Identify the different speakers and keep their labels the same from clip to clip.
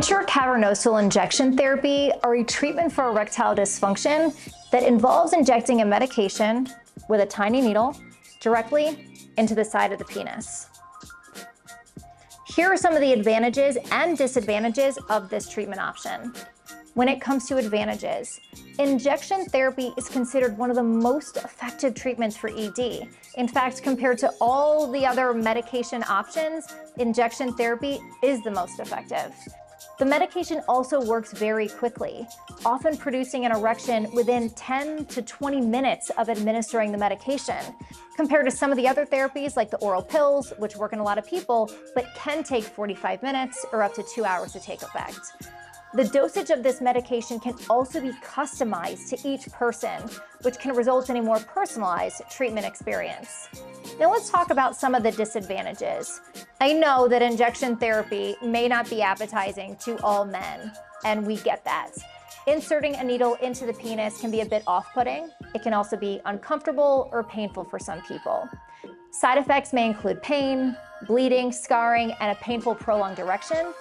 Speaker 1: Intracavernosal injection therapy are a treatment for erectile dysfunction that involves injecting a medication with a tiny needle directly into the side of the penis. Here are some of the advantages and disadvantages of this treatment option. When it comes to advantages, injection therapy is considered one of the most effective treatments for ED. In fact, compared to all the other medication options, injection therapy is the most effective. The medication also works very quickly, often producing an erection within 10 to 20 minutes of administering the medication, compared to some of the other therapies like the oral pills, which work in a lot of people, but can take 45 minutes or up to two hours to take effect. The dosage of this medication can also be customized to each person, which can result in a more personalized treatment experience. Now let's talk about some of the disadvantages. I know that injection therapy may not be appetizing to all men, and we get that. Inserting a needle into the penis can be a bit off-putting. It can also be uncomfortable or painful for some people. Side effects may include pain, bleeding, scarring, and a painful prolonged erection.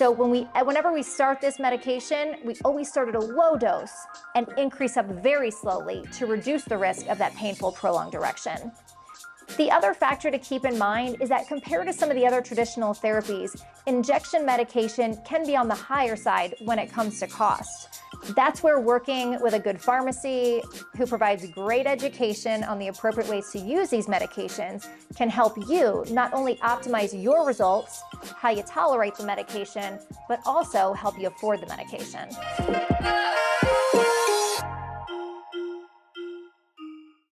Speaker 1: So when we, uh, whenever we start this medication, we always start at a low dose and increase up very slowly to reduce the risk of that painful prolonged erection. The other factor to keep in mind is that compared to some of the other traditional therapies, injection medication can be on the higher side when it comes to cost. That's where working with a good pharmacy who provides great education on the appropriate ways to use these medications can help you not only optimize your results, how you tolerate the medication, but also help you afford the medication.